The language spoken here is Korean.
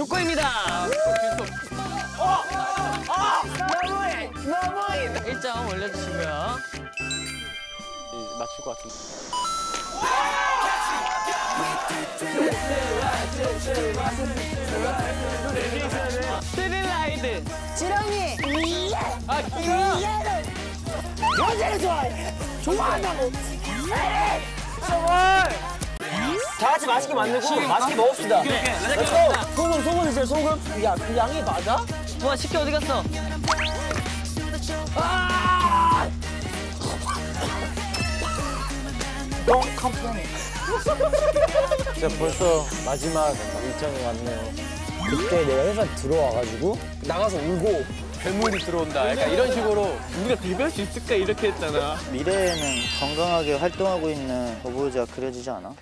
조건입니다. 너무해! 너무해! 1점 올려주시고요. 맞출 것 같은데. 스릴라이드. 지렁이! 아, 이거. 여자를 좋아해! 좋아한다고! 다 같이 맛있게 만들고 맛있게 먹읍시다. Let's go! 소금, 소금 있어요, 소금? 야, 그 양이 맞아? 와, 식기 어디 갔어? 진짜 벌써 마지막 일정이 왔네요. 그때 내가 회사 들어와가지고 나가서 울고 괴물이 들어온다. 약간 이런 식으로 우리가 데뷔할 수 있을까 이렇게 했잖아. 미래에는 건강하게 활동하고 있는 거부자 그려지지 않아?